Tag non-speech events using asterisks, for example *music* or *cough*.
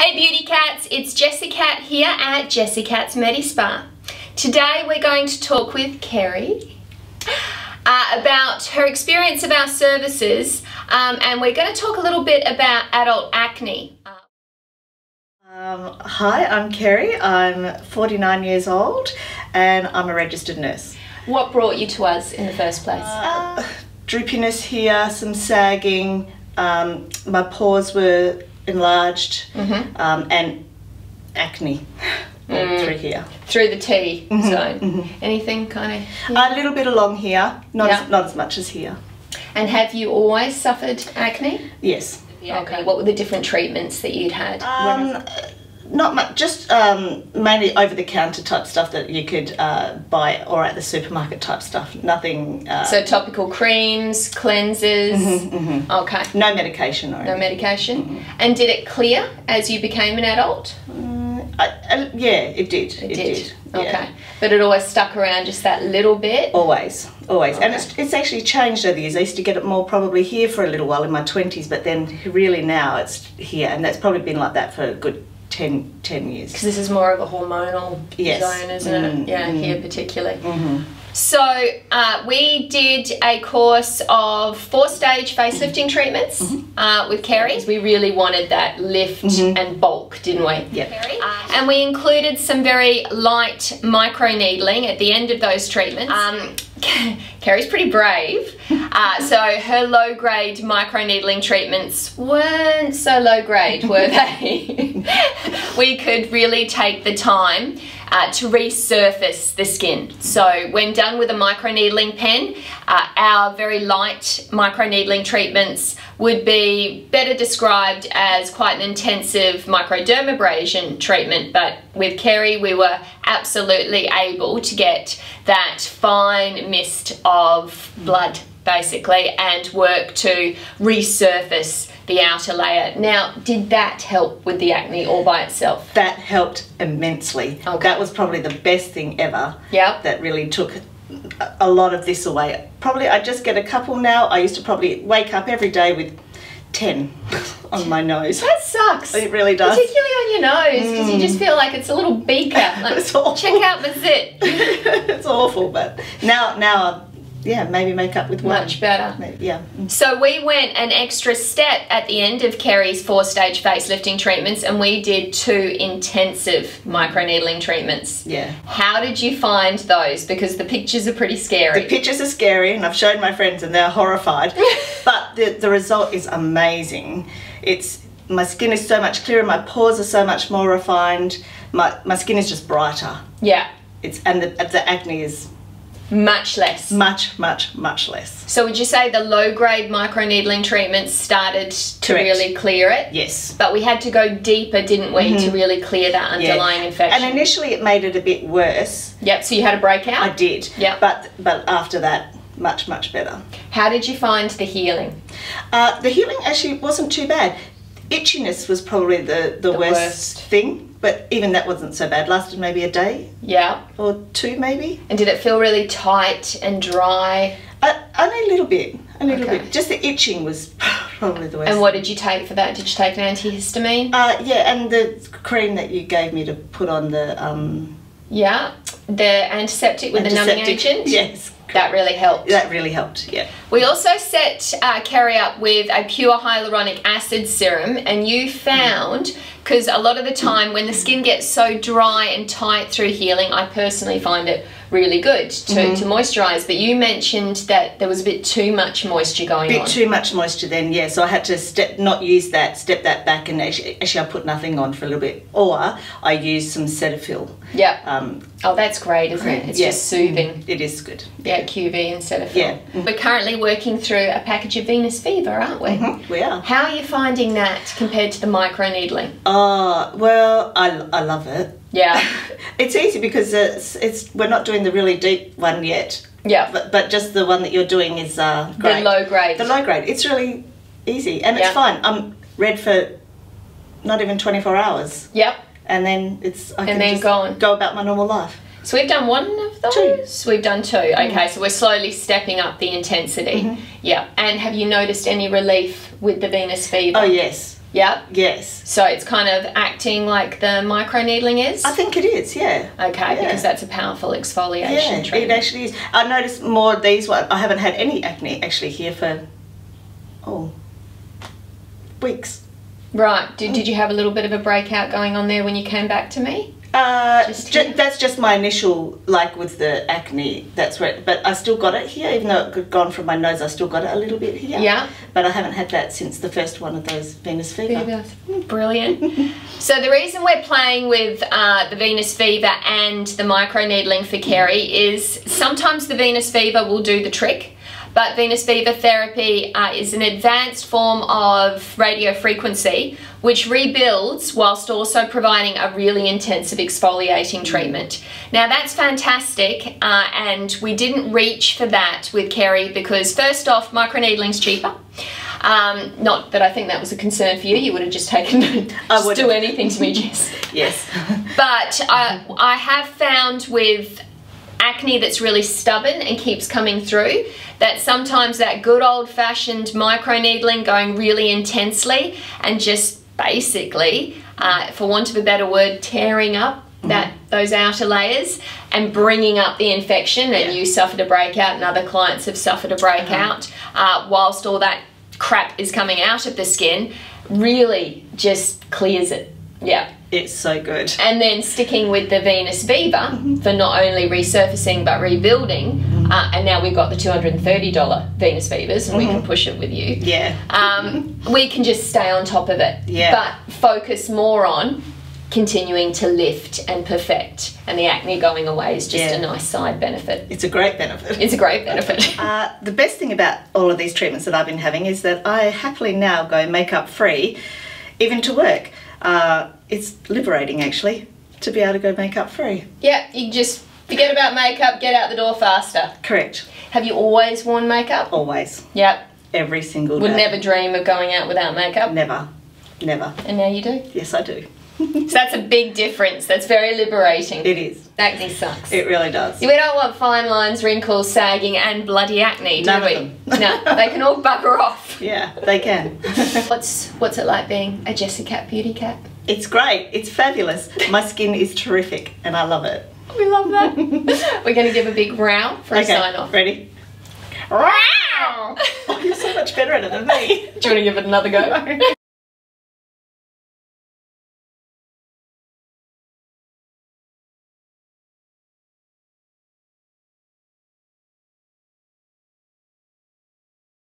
Hey beauty cats, it's Jessicat here at Jessicat's Medispa. Today we're going to talk with Kerrie uh, about her experience of our services um, and we're going to talk a little bit about adult acne. Um, hi, I'm Kerrie. I'm 49 years old and I'm a registered nurse. What brought you to us in the first place? Uh, droopiness here, some sagging, um, my pores were enlarged, Mhm. um, and acne Mm. through here. Through the T Mm-hmm, zone. Anything kind of. A little bit along here, not, Yeah. as, not as much as here. And have you always suffered acne? Yes. Okay. What were the different treatments that you'd had? Um, not much, just um, mainly over the counter type stuff that you could uh, buy or at the supermarket type stuff. Nothing, uh, so topical creams, cleansers. Mm-hmm, Okay. no medication or No medication. Mm-hmm. And did it clear as you became an adult? I, I, yeah, it did. It, did. yeah. Okay. But it always stuck around just that little bit. Always, always. And it's, it's actually changed over the years. I used to get it more probably here for a little while in my 20s, but then really now it's here. And that's probably been like that for a good 10, 10 years. Because this is more of a hormonal Yes. zone, isn't it? Mm, Yeah, mm. here particularly. Mhm. So uh, we did a course of four-stage facelifting treatments Mm-hmm. uh, with Kerrie. We really wanted that lift and bulk, didn't we? Yep. Uh, and we included some very light micro needling at the end of those treatments. Um, *laughs* Kerrie's pretty brave, uh, so her low grade micro needling treatments weren't so low grade, were they? *laughs* we could really take the time uh, to resurface the skin. So, when done with a microneedling pen, uh, our very light microneedling treatments would be better described as quite an intensive microdermabrasion treatment. But with Kerrie, we were absolutely able to get that fine mist of blood basically and work to resurface the outer layer. Now, did that help with the acne all by itself? That helped immensely. Okay. That was probably the best thing ever. Yep. That really took a- lot of this away. Probably I just get a couple now. I used to probably wake up every day with 10 *laughs* on my nose. That sucks. It really does. Particularly on your nose, because you just mm. feel like it's a little beaker. *laughs* Like, It's awful. check out my zit. *laughs* it's awful, but now, now, I, yeah, maybe make up with one. Much better. Maybe, yeah. Mm. So we went an extra step at the end of Kerrie's four-stage facelifting treatments, and we did two intensive microneedling treatments. Yeah. How did you find those? Because the pictures are pretty scary. The pictures are scary, and I've shown my friends, and they're horrified. *laughs* but the the result is amazing. It's my skin is so much clearer. My pores are so much more refined. My my skin is just brighter. yeah, It's and the, the acne is much less. much much much less. So would you say the low-grade microneedling treatments started to Correct. really clear it? Yes. But we had to go deeper, didn't we, to really clear that Mm-hmm. Yeah. underlying infection? And initially, it made it a bit worse. Yep, so you had a breakout? I did. Yeah. But but after that, much much better. How did you find the healing? Uh, the healing actually wasn't too bad. Itchiness was probably the, the, worst, worst. thing, but even that wasn't so bad. Lasted maybe a day Yeah. or two, maybe. And did it feel really tight and dry? Uh, only a little bit, a little Okay. bit. Just the itching was *laughs* probably the worst. And what did you take for that? Did you take an antihistamine? Uh, yeah, and the cream that you gave me to put on the um, Yeah. The antiseptic with the numbing agent? Yes, That really helped. that really helped. Yeah. We also set uh, Kerrie up with a pure hyaluronic acid serum, and you found because a lot of the time when the skin gets so dry and tight through healing, I personally find it really good to, Mm-hmm. to moisturize. But you mentioned that there was a bit too much moisture going on. bit on. too much moisture then, yeah. So I had to step, not use that, step that back, and actually, actually I put nothing on for a little bit, or I used some Cetaphil. yeah. Um, Oh, that's great, isn't it? It's yeah. just soothing. It is good. Yeah, QV instead of Yeah. film. We're currently working through a package of Venus Viva, aren't we? Mhm, We are. How are you finding that compared to the microneedling? Oh well, I, I love it. Yeah. *laughs* It's easy because it's it's we're not doing the really deep one yet, Yeah. but but just the one that you're doing is uh, great. The low grade. The low grade. It's really easy and Yeah. it's fine. I'm read for not even 24 hours, Yep. and then it's I can then just gone. go about my normal life. So we've done one of those. We've done two. Okay, so we're slowly stepping up the intensity. Yeah. And have you noticed any relief with the Venus Viva? Oh yes, Yep. Yes. So it's kind of acting like the microneedling is? I think it is, yeah. Okay, Yeah. because that's a powerful exfoliation Yeah, it actually is. I noticed more of these ones. I haven't had any acne actually here for, oh, weeks. Right. Did, did you have a little bit of a breakout going on there when you came back to me? Uh, Just ju- that's just my initial, like with the acne. That's where, but I still got it here, even though it had gone from my nose. I still got it a little bit here. Yeah. But I haven't had that since the first one of those Venus Viva. Brilliant. *laughs* so the reason we're playing with uh, the Venus Viva and the micro needling for Kerrie is sometimes the Venus Viva will do the trick. But Venus Viva therapy uh, is an advanced form of radio frequency which rebuilds whilst also providing a really intensive exfoliating treatment. Now that's fantastic, uh, and we didn't reach for that with Kerrie because first off, microneedling's cheaper. Um, not that I think that was a concern for you. You would have just taken *laughs* just do anything to me, Jess. *laughs* Yes. But I, I have found with acne that's really stubborn and keeps coming through that sometimes that good old fashioned microneedling going really intensely and just basically, uh, for want of a better word, tearing up that those outer layers and bringing up the infection. And Yeah. you suffered a breakout and other clients have suffered a breakout uh, whilst all that crap is coming out of the skin really just clears it. Yeah it's so good. and then sticking with the Venus Viva for not only resurfacing but rebuilding. Uh, and now we've got the $230 Venus Vivas and we can push it with you. Yeah. Um, we can just stay on top of it. Yeah. But focus more on continuing to lift and perfect. And the acne going away is just Yeah. a nice side benefit. It's a great benefit. It's a great benefit. *laughs* Uh, the best thing about all of these treatments that I've been having is that I happily now go makeup free, even to work. Uh, it's liberating actually to be able to go makeup free. yeah, you just forget about makeup, get out the door faster. Correct. Have you always worn makeup? Always. Yep. Every single Would day. Would never dream of going out without makeup. Never. Never. And now you do. Yes, I do. So that's a big difference. That's very liberating. It is. acne sucks. It really does. we don't want fine lines, wrinkles, sagging, and bloody acne, do None we? no, *laughs* they can all bugger off. Yeah, they can. *laughs* What's what's it like being a Jessica Beauty Cat? it's great. It's fabulous. My skin is terrific and I love it. We love that. *laughs* We're going to give a big row for a sign off. Ready? Row! Oh, you're so much better at it than me. Do you want to give it another go?